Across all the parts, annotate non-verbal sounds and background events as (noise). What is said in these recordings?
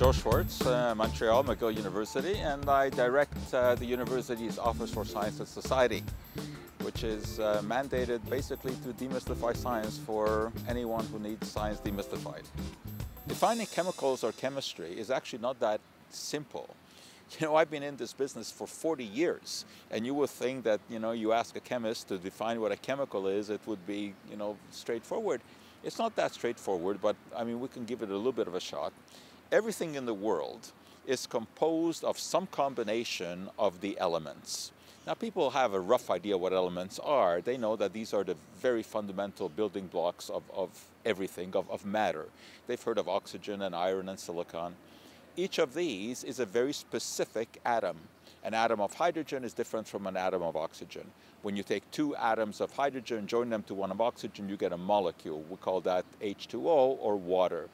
Joe Schwarcz, uh, Montreal, McGill University, and I direct uh, the university's Office for Science and Society, which is uh, mandated basically to demystify science for anyone who needs science demystified. Defining chemicals or chemistry is actually not that simple. (laughs) You know, I've been in this business for 40 years, and you would think that, you know, you ask a chemist to define what a chemical is, it would be, you know, straightforward. It's not that straightforward, but I mean, we can give it a little bit of a shot. Everything in the world is composed of some combination of the elements. Now, people have a rough idea what elements are. They know that these are the very fundamental building blocks of, of everything, of, of matter. They've heard of oxygen and iron and silicon. Each of these is a very specific atom. An atom of hydrogen is different from an atom of oxygen. When you take two atoms of hydrogen, join them to one of oxygen, you get a molecule. We call that H2O or water.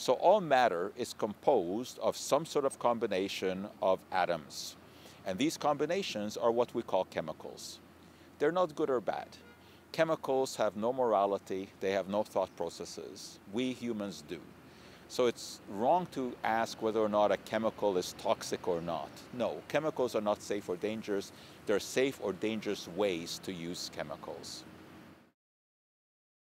So all matter is composed of some sort of combination of atoms. And these combinations are what we call chemicals. They're not good or bad. Chemicals have no morality, they have no thought processes. We humans do. So it's wrong to ask whether or not a chemical is toxic or not. No, chemicals are not safe or dangerous. There are safe or dangerous ways to use chemicals.